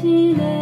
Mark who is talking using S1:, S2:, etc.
S1: 起来。